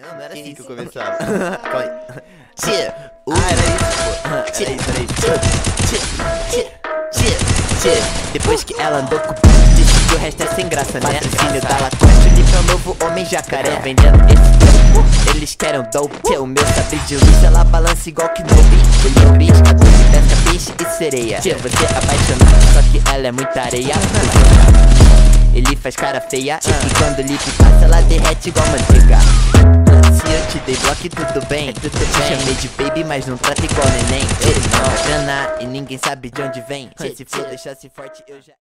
Não, não era assim que eu começava. Calma aí. Tia! Ah, era isso, pô. Tia, tia, tia, tia. Depois que ela andou com o que o resto é sem graça, né? Patrocínio da Lacoste, o é o novo homem jacaré. Vendendo esse tempo, eles querem um dope O meu sabre de luz, ela balança igual que no beat Ele é um bicho, cabeça, pesca, peixe e sereia. Tia, você é apaixonado, só que ela é muita areia. Ele faz cara feia E quando ele passa, ela derrete igual manteiga dei bloco, tudo bem. Tudo te chamei de baby, mas não trata igual neném. Ele não grana e ninguém sabe de onde vem. Se for deixasse forte, eu já...